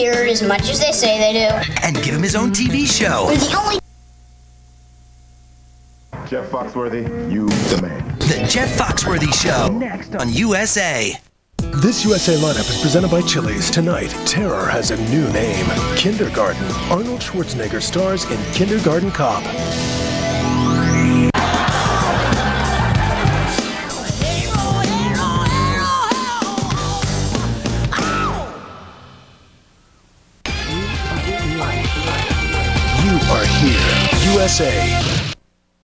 hear as much as they say they do. And give him his own TV show. We're the only Jeff Foxworthy, you the man. The Jeff Foxworthy Show. Next on USA. This USA lineup is presented by Chili's. Tonight, terror has a new name Kindergarten. Arnold Schwarzenegger stars in Kindergarten Cop. here, USA.